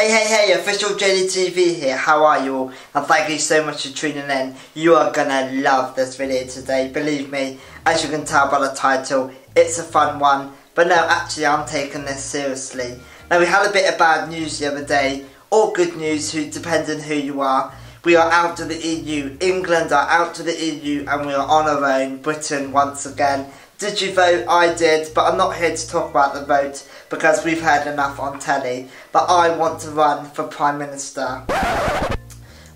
Hey, hey, hey, official JDTV here, how are you all? And thank you so much for tuning in. You are gonna love this video today, believe me. As you can tell by the title, it's a fun one. But no, actually I'm taking this seriously. Now we had a bit of bad news the other day, or good news, who depending who you are. We are out of the EU, England are out of the EU and we are on our own, Britain once again. Did you vote? I did, but I'm not here to talk about the vote because we've heard enough on telly. But I want to run for Prime Minister.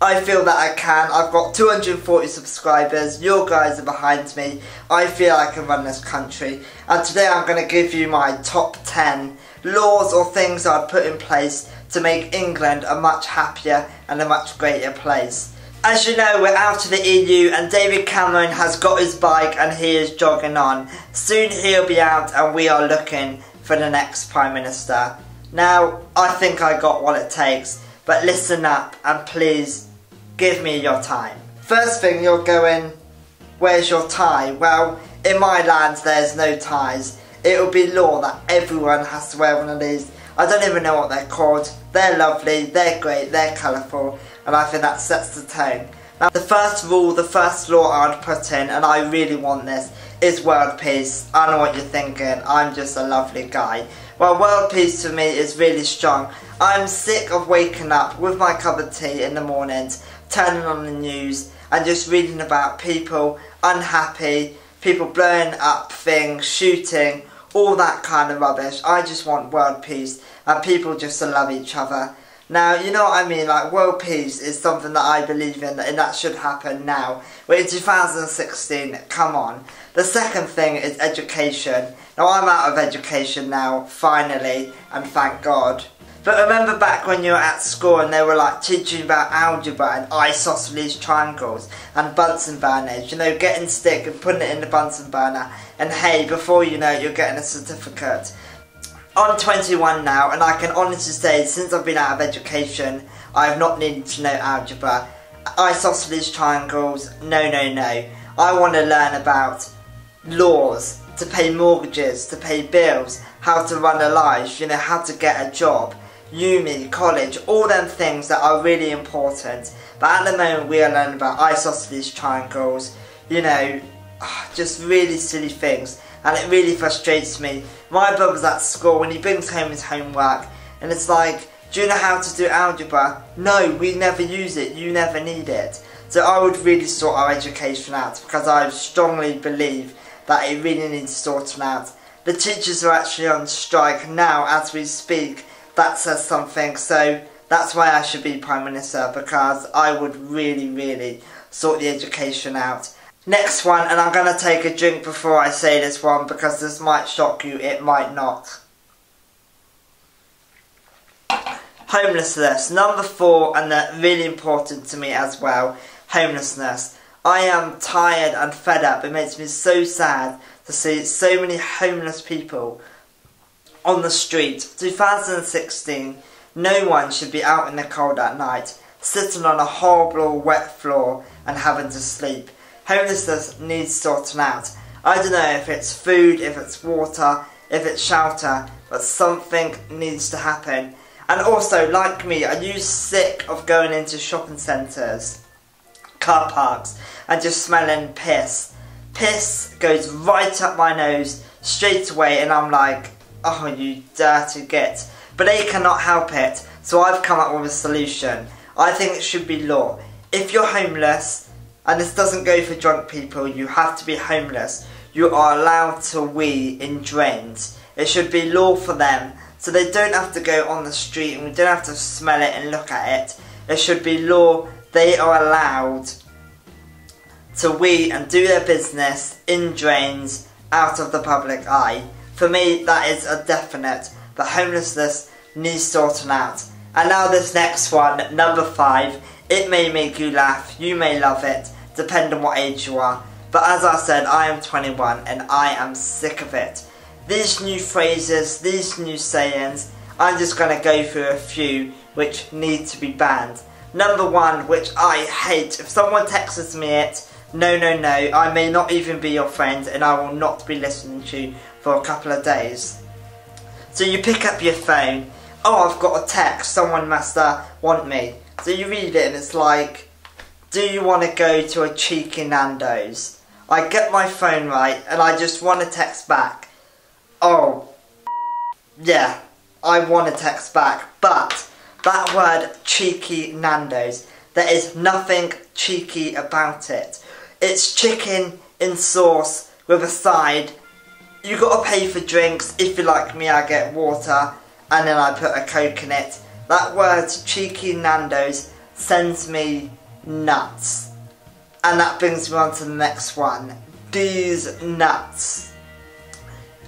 I feel that I can. I've got 240 subscribers. Your guys are behind me. I feel I can run this country. And today I'm going to give you my top 10 laws or things I'd put in place to make England a much happier and a much greater place. As you know, we're out of the EU and David Cameron has got his bike and he is jogging on. Soon he'll be out and we are looking for the next Prime Minister. Now, I think I got what it takes, but listen up and please give me your time. First thing you're going, where's your tie? Well, in my land there's no ties. It will be law that everyone has to wear one of these. I don't even know what they're called. They're lovely, they're great, they're colourful and I think that sets the tone. Now the first rule, the first law I'd put in, and I really want this, is world peace. I know what you're thinking, I'm just a lovely guy. Well, world peace for me is really strong. I'm sick of waking up with my cup of tea in the mornings, turning on the news, and just reading about people unhappy, people blowing up things, shooting, all that kind of rubbish. I just want world peace, and people just to love each other. Now, you know what I mean, like world peace is something that I believe in and that should happen now. We're in 2016, come on. The second thing is education. Now I'm out of education now, finally, and thank God. But remember back when you were at school and they were like teaching about algebra and isosceles triangles and Bunsen burners, you know, getting stick and putting it in the Bunsen burner and hey, before you know it, you're getting a certificate. I'm 21 now and I can honestly say since I've been out of education I have not needed to know algebra. Isosceles triangles, no no no. I want to learn about laws, to pay mortgages, to pay bills, how to run a life, you know, how to get a job, uni, college, all them things that are really important. But at the moment we are learning about isosceles triangles, you know, just really silly things and it really frustrates me. My brother's at school when he brings home his homework and it's like, do you know how to do algebra? No, we never use it, you never need it. So I would really sort our education out because I strongly believe that it really needs sorting out. The teachers are actually on strike now as we speak. That says something, so that's why I should be Prime Minister because I would really, really sort the education out. Next one, and I'm going to take a drink before I say this one because this might shock you, it might not. Homelessness, number four, and that really important to me as well, homelessness. I am tired and fed up. It makes me so sad to see so many homeless people on the street. 2016, no one should be out in the cold at night, sitting on a horrible wet floor and having to sleep homelessness needs sorting out. I don't know if it's food, if it's water, if it's shelter, but something needs to happen. And also, like me, are you sick of going into shopping centres, car parks, and just smelling piss? Piss goes right up my nose straight away, and I'm like, oh, you dirty git. But they cannot help it, so I've come up with a solution. I think it should be law. If you're homeless, and this doesn't go for drunk people, you have to be homeless. You are allowed to wee in drains. It should be law for them, so they don't have to go on the street and we don't have to smell it and look at it. It should be law, they are allowed to wee and do their business in drains out of the public eye. For me, that is a definite, but homelessness needs sorting out. And now this next one, number five, it may make you laugh, you may love it, depending on what age you are. But as I said, I am 21 and I am sick of it. These new phrases, these new sayings, I'm just going to go through a few which need to be banned. Number one, which I hate, if someone texts me it, no, no, no, I may not even be your friend and I will not be listening to you for a couple of days. So you pick up your phone oh, I've got a text, someone must uh, want me. So you read it and it's like, do you want to go to a cheeky Nando's? I get my phone right and I just want to text back. Oh, yeah, I want to text back. But that word cheeky Nando's, there is nothing cheeky about it. It's chicken in sauce with a side. You gotta pay for drinks. If you like me, I get water and then I put a coke in it. That word cheeky Nando's sends me nuts. And that brings me on to the next one. These nuts.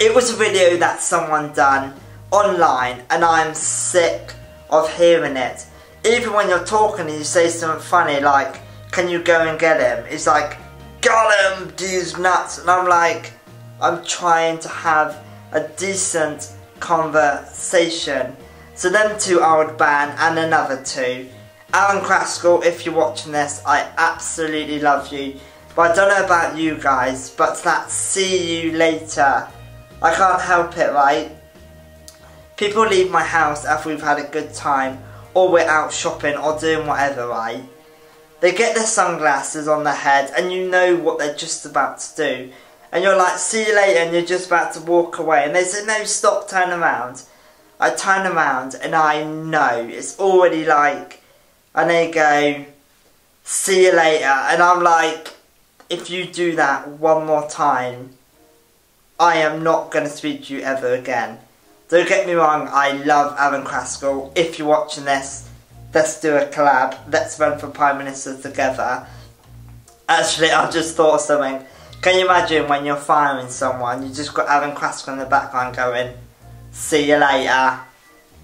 It was a video that someone done online and I'm sick of hearing it. Even when you're talking and you say something funny like, can you go and get him? It's like, got him, these nuts. And I'm like, I'm trying to have a decent conversation. So them two I would ban and another two. Alan Kraskell, if you're watching this, I absolutely love you. But I don't know about you guys, but that see you later. I can't help it, right? People leave my house after we've had a good time, or we're out shopping, or doing whatever, right? They get their sunglasses on their head, and you know what they're just about to do. And you're like, see you later, and you're just about to walk away. And they say, no, stop, turn around. I turn around, and I know, it's already like, and they go, see you later. And I'm like, if you do that one more time, I am not going to speak to you ever again. Don't get me wrong, I love Alan Kraskell. If you're watching this, let's do a collab. Let's run for Prime Minister together. Actually, I just thought of something. Can you imagine when you're firing someone, you just got Alan Kraskell in the background going, see you later.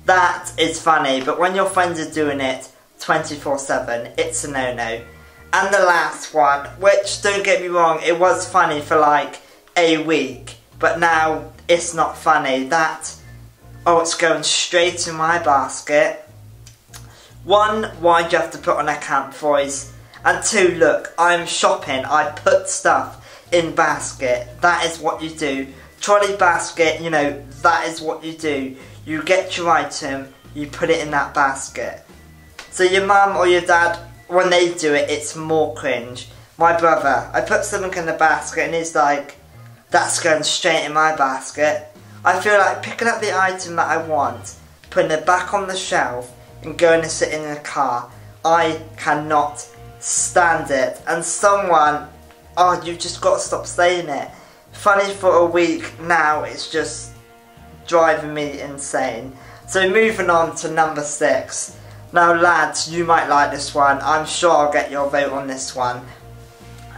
That is funny, but when your friends are doing it, 24-7. It's a no-no. And the last one, which, don't get me wrong, it was funny for like a week. But now, it's not funny. That, oh, it's going straight in my basket. One, why do you have to put on a camp voice? And two, look, I'm shopping. I put stuff in basket. That is what you do. Trolley basket, you know, that is what you do. You get your item, you put it in that basket. So your mum or your dad, when they do it, it's more cringe. My brother, I put something in the basket and he's like, that's going straight in my basket. I feel like picking up the item that I want, putting it back on the shelf and going to sit in the car. I cannot stand it. And someone, oh, you've just got to stop saying it. Funny for a week now, it's just driving me insane. So moving on to number six. Now lads, you might like this one. I'm sure I'll get your vote on this one.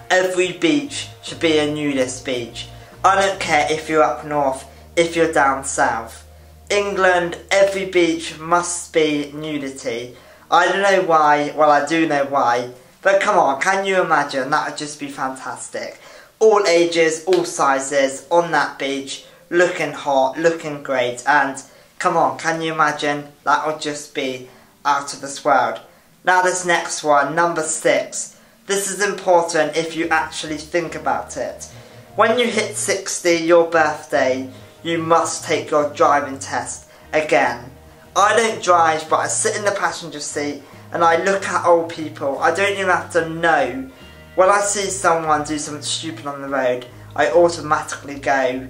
Every beach should be a nudist beach. I don't care if you're up north, if you're down south. England, every beach must be nudity. I don't know why, well I do know why, but come on, can you imagine? That would just be fantastic. All ages, all sizes, on that beach, looking hot, looking great, and come on, can you imagine? That would just be out of this world. Now this next one, number six. This is important if you actually think about it. When you hit 60, your birthday, you must take your driving test again. I don't drive, but I sit in the passenger seat and I look at old people. I don't even have to know. When I see someone do something stupid on the road, I automatically go,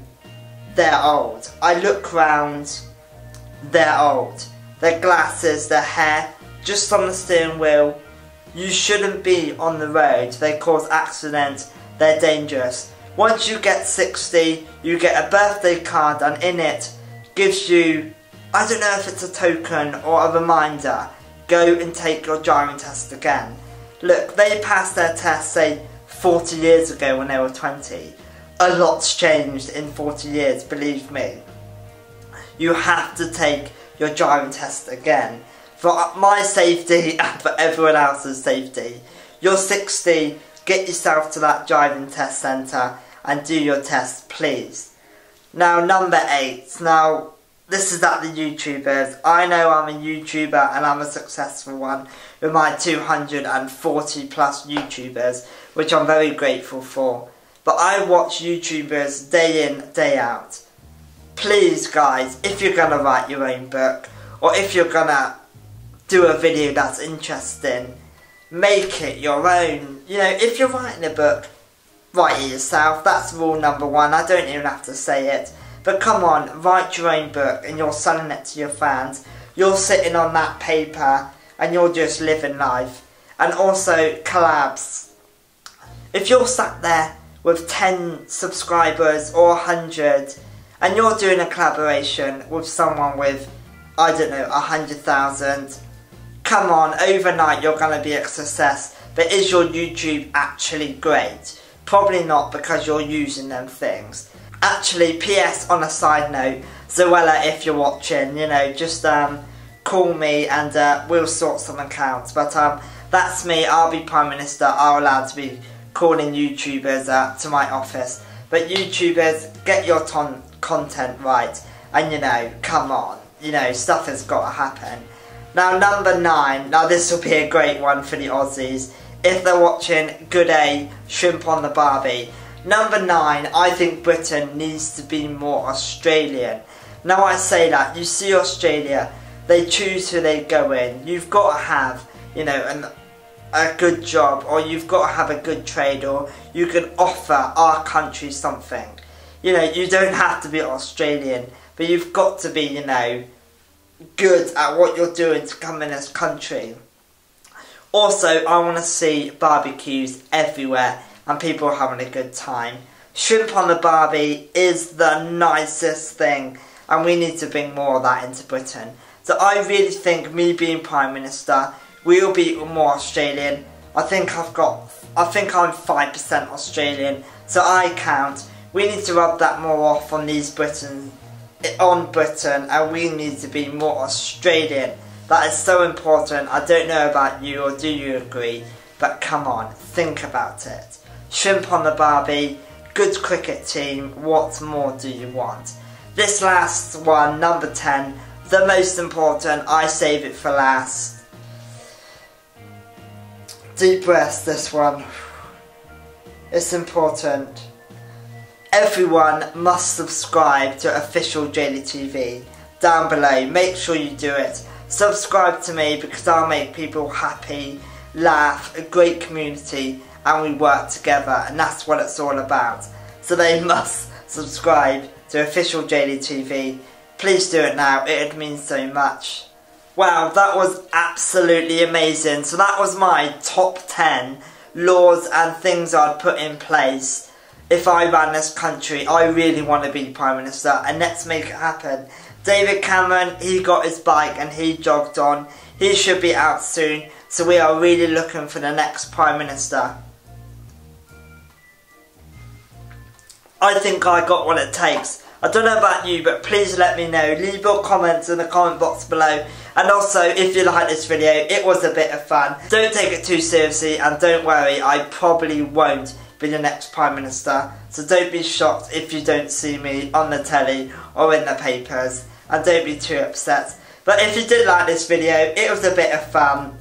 they're old. I look round, they're old their glasses, their hair, just on the steering wheel. You shouldn't be on the road. They cause accidents. They're dangerous. Once you get 60, you get a birthday card and in it gives you, I don't know if it's a token or a reminder, go and take your driving test again. Look, they passed their test, say, 40 years ago when they were 20. A lot's changed in 40 years, believe me. You have to take your driving test again. For my safety and for everyone else's safety. You're 60, get yourself to that driving test centre and do your test, please. Now, number 8. Now, this is at the YouTubers. I know I'm a YouTuber and I'm a successful one with my 240 plus YouTubers, which I'm very grateful for. But I watch YouTubers day in, day out please guys, if you're to write your own book, or if you're gonna do a video that's interesting, make it your own. You know, if you're writing a book, write it yourself. That's rule number one. I don't even have to say it. But come on, write your own book and you're selling it to your fans. You're sitting on that paper and you're just living life. And also collabs. If you're sat there with 10 subscribers or 100 and you're doing a collaboration with someone with, I don't know, 100,000 come on, overnight you're going to be a success, but is your YouTube actually great? Probably not because you're using them things. Actually, PS on a side note, Zoella, if you're watching, you know, just um, call me and uh, we'll sort some accounts. But um, that's me, I'll be Prime Minister, I'm allowed to be calling YouTubers uh, to my office. But YouTubers, get your content right. And you know, come on, you know, stuff has got to happen. Now number nine, now this will be a great one for the Aussies. If they're watching Good A, Shrimp on the Barbie. Number nine, I think Britain needs to be more Australian. Now I say that, you see Australia, they choose who they go in. You've got to have, you know, an, a good job or you've got to have a good trade or you can offer our country something. You know, you don't have to be Australian, but you've got to be, you know, good at what you're doing to come in this country. Also, I want to see barbecues everywhere and people having a good time. Shrimp on the Barbie is the nicest thing and we need to bring more of that into Britain. So I really think me being Prime Minister will be more Australian. I think I've got, I think I'm 5% Australian, so I count. We need to rub that more off on these Britain on Britain and we need to be more Australian. That is so important. I don't know about you or do you agree, but come on, think about it. Shrimp on the Barbie, good cricket team, what more do you want? This last one, number 10, the most important, I save it for last. Deep breath, this one. It's important. Everyone must subscribe to official JD TV down below. Make sure you do it. Subscribe to me because I'll make people happy, laugh, a great community and we work together and that's what it's all about. So they must subscribe to official JD TV. Please do it now, it would mean so much. Wow, that was absolutely amazing. So that was my top 10 laws and things I'd put in place if I ran this country, I really want to be Prime Minister and let's make it happen. David Cameron, he got his bike and he jogged on. He should be out soon, so we are really looking for the next Prime Minister. I think I got what it takes. I don't know about you, but please let me know. Leave your comments in the comment box below. And also, if you like this video, it was a bit of fun. Don't take it too seriously, and don't worry, I probably won't be the next Prime Minister, so don't be shocked if you don't see me on the telly or in the papers, and don't be too upset. But if you did like this video, it was a bit of fun,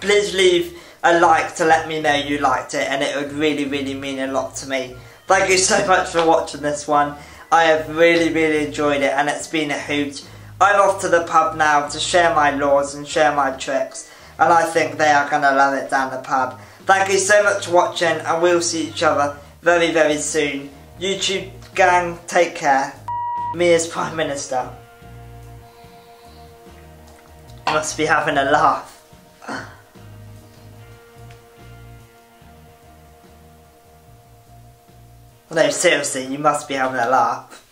please leave a like to let me know you liked it, and it would really, really mean a lot to me. Thank you so much for watching this one. I have really, really enjoyed it, and it's been a hoot. I'm off to the pub now to share my laws and share my tricks, and I think they are going to love it down the pub. Thank you so much for watching and we'll see each other very very soon. YouTube gang, take care. Me as Prime Minister. Must be having a laugh. No, seriously, you must be having a laugh.